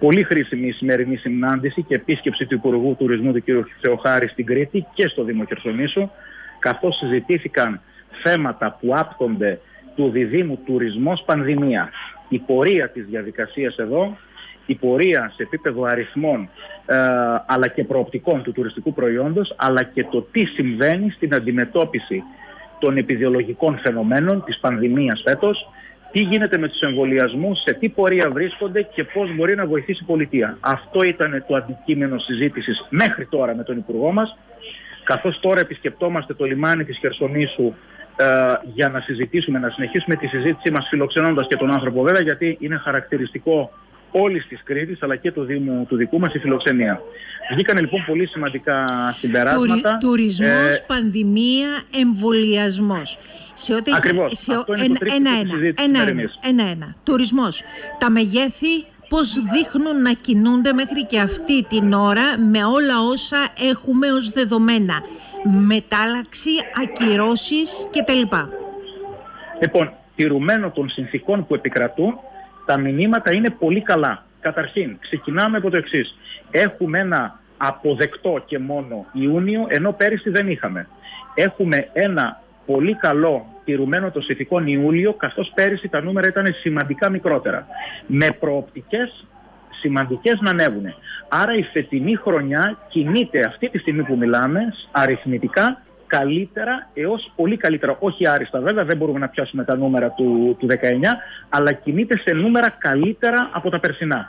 Πολύ χρήσιμη η σημερινή συνάντηση και επίσκεψη του Υπουργού Τουρισμού του κ. Θεοχάρη στην Κρήτη και στο Δήμο Χερσονήσου, καθώς συζητήθηκαν θέματα που άπτονται του διδήμου τουρισμός πανδημία. Η πορεία της διαδικασίας εδώ, η πορεία σε επίπεδο αριθμών ε, αλλά και προοπτικών του τουριστικού προϊόντος, αλλά και το τι συμβαίνει στην αντιμετώπιση των επιδεολογικών φαινομένων της πανδημίας φέτος, τι γίνεται με τους εμβολιασμούς, σε τι πορεία βρίσκονται και πώς μπορεί να βοηθήσει η πολιτεία. Αυτό ήταν το αντικείμενο συζήτησης μέχρι τώρα με τον Υπουργό μας, καθώς τώρα επισκεπτόμαστε το λιμάνι της Χερσονήσου ε, για να συζητήσουμε, να συνεχίσουμε τη συζήτησή μας φιλοξενώντας και τον άνθρωπο βέβαια, γιατί είναι χαρακτηριστικό όλης της Κρήτης αλλά και του Δήμου του δικού μας η φιλοξενία. Βγήκαν λοιπόν πολύ σημαντικά συμπεράσματα. Τουρι, Τουρισμός, ε, πανδημία, εμβολιασμός. Σε ό,τι, Ακριβώς. Σε, Αυτό είναι το ένα, ένα, ένα, ένα, ένα, ένα. Τουρισμός. Τα μεγέθη πώς δείχνουν να κινούνται μέχρι και αυτή την ώρα με όλα όσα έχουμε ως δεδομένα. Μετάλλαξη, ακυρώσεις κτλ. Λοιπόν, τηρουμένο των συνθήκων που επικρατούν, τα μηνύματα είναι πολύ καλά. Καταρχήν, ξεκινάμε από το εξής. Έχουμε ένα αποδεκτό και μόνο Ιούνιο, ενώ πέρυσι δεν είχαμε. Έχουμε ένα πολύ καλό τηρουμένο το συνθηκών Ιούλιο, καθώς πέρυσι τα νούμερα ήταν σημαντικά μικρότερα. Με προοπτικές σημαντικές να ανέβουν. Άρα η φετινή χρονιά κινείται αυτή τη στιγμή που μιλάμε αριθμητικά καλύτερα έως πολύ καλύτερα. Όχι άριστα βέβαια, δεν μπορούμε να πιάσουμε τα νούμερα του, του 19, αλλά κινείται σε νούμερα καλύτερα από τα περσινά.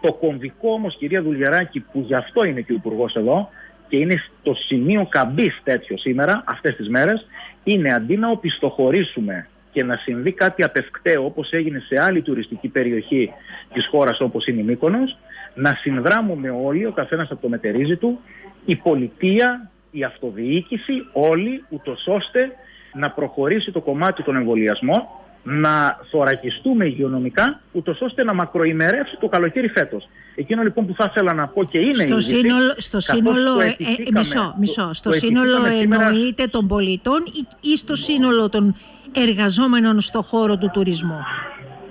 Το κομβικό όμως κυρία Δουλγεράκη που γι' αυτό είναι και ο υπουργός εδώ και είναι στο σημείο καμπής τέτοιο σήμερα, αυτές τις μέρες, είναι αντί να οπισθοχωρήσουμε και να συμβεί κάτι απευκταίο όπως έγινε σε άλλη τουριστική περιοχή της χώρας όπως είναι η Μύκονος, να συνδράμουμε όλοι, ο καθένας από το μετερίζει του, η πολιτεία, η αυτοδιοίκηση, όλοι, ούτως ώστε να προχωρήσει το κομμάτι των εμβολιασμών, να θωρακιστούμε υγειονομικά, ούτως ώστε να μακροημερεύσει το καλοκαίρι φέτος. Εκείνο λοιπόν που θα ήθελα να πω και είναι στο είδηση, σύνολο, στο σύνολο, ε, ε, μισό, μισό, στο σύνολο εννοείται των πολιτών ή, ή στο σύνολο των εργαζόμενων στο χώρο του τουρισμού;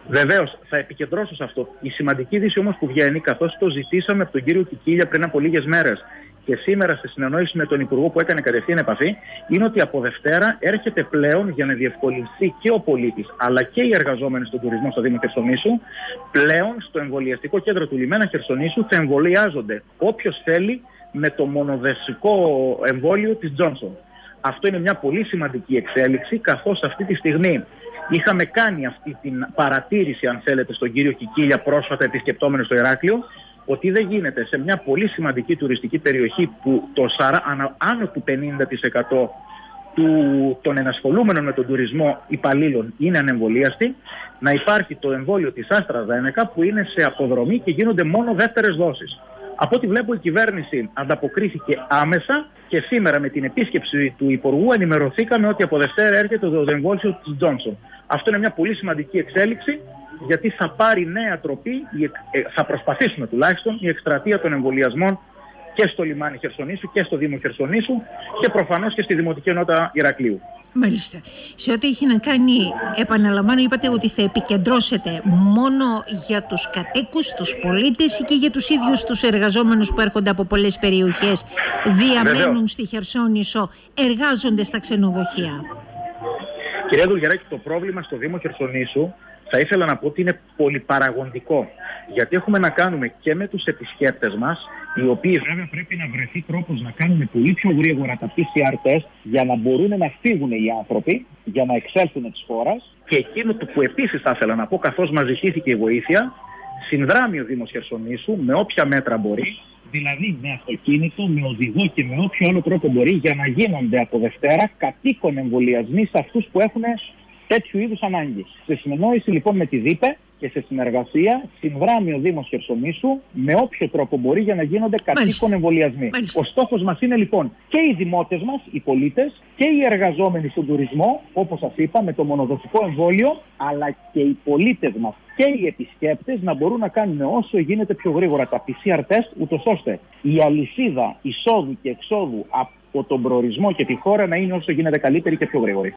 Βεβαίως, θα επικεντρώσω σε αυτό. Η σημαντική είδηση όμως που βγαίνει, καθώς το ζητήσαμε από τον κύριο Κικίλια πριν από λίγες μέρες και σήμερα στη συνεννόηση με τον Υπουργό που έκανε κατευθείαν επαφή, είναι ότι από Δευτέρα έρχεται πλέον για να διευκολυνθεί και ο πολίτης αλλά και οι εργαζόμενοι στον τουρισμό στο Δήμο Χερσονήσου, πλέον στο εμβολιαστικό κέντρο του Λιμένα Χερσονήσου θα εμβολιάζονται όποιος θέλει με το μονοδεσικό εμβόλιο της Johnson. Αυτό είναι μια πολύ σημαντική εξέλιξη, καθώς αυτή τη στιγμή είχαμε κάνει αυτή την παρατήρηση, αν θέλετε, στον κύριο Κικίλια πρόσφατα επισκεπτόμενο στο Ηράκλειο, ότι δεν γίνεται σε μια πολύ σημαντική τουριστική περιοχή που το άνω του 50% του, των ενασχολούμενων με τον τουρισμό υπαλλήλων είναι ανεμβολίαστοι, να υπάρχει το εμβόλιο της Άστρα Δένεκα που είναι σε αποδρομή και γίνονται μόνο δεύτερες δόσεις. Από ό,τι βλέπω η κυβέρνηση ανταποκρίθηκε άμεσα και σήμερα με την επίσκεψη του Υπουργού ενημερωθήκαμε ότι από Δευτέρα έρχεται το εμβόλιο της Τζόνσον. Αυτό είναι μια πολύ σημαντική εξέλιξη γιατί θα πάρει νέα τροπή, ε, θα προσπαθήσουμε τουλάχιστον, η εκστρατεία των εμβολιασμών και στο λιμάνι Χερσονήσου και στο Δήμο Χερσονήσου και προφανώς και στη Δημοτική Ενότητα Ηρακλείου. Μάλιστα. Σε ό,τι έχει να κάνει, επαναλαμβάνω, είπατε ότι θα επικεντρώσετε μόνο για τους κατοίκους, τους πολίτες ή και για τους ίδιους τους εργαζόμενους που έρχονται από πολλές περιοχές, διαμένουν στη Χερσόνησο, εργάζονται στα ξενοδοχεία. Κυρία Δουλγεράκη, το πρόβλημα στο Δήμο Χερσονήσου θα ήθελα να πω ότι είναι πολυπαραγοντικό. Γιατί έχουμε να κάνουμε και με τους επισκέπτες μας, οι οποίοι βέβαια πρέπει να βρεθεί τρόπος να κάνουμε πολύ πιο γρήγορα τα PCR test για να μπορούν να φύγουν οι άνθρωποι, για να εξέλθουν της χώρας. Και εκείνο που επίσης θα ήθελα να πω, καθώς μας ζητήθηκε η βοήθεια, συνδράμει ο Δήμος Χερσονήσου με όποια μέτρα μπορεί, δηλαδή με αυτοκίνητο, με οδηγό και με όποιο άλλο τρόπο μπορεί, για να γίνονται από Δευτέρα κατοίκον εμβολιασμοί σε αυτούς που έχουν τέτοιου είδους ανάγκη. Σε συνεννόηση λοιπόν με τη ΔΥΠΕ και σε συνεργασία συνδράμει ο Δήμος Χερσονήσου με όποιο τρόπο μπορεί για να γίνονται κατοίκων εμβολιασμοί. Ο στόχος μας είναι λοιπόν και οι δημότες μας, οι πολίτες και οι εργαζόμενοι στον τουρισμό, όπως σας είπα, με το μονοδοτικό εμβόλιο, αλλά και οι πολίτες μας και οι επισκέπτες να μπορούν να κάνουν όσο γίνεται πιο γρήγορα τα PCR test, ούτως ώστε η αλυσίδα εισόδου και εξόδου από τον προορισμό και τη χώρα να είναι όσο γίνεται καλύτερη και πιο γρήγορη.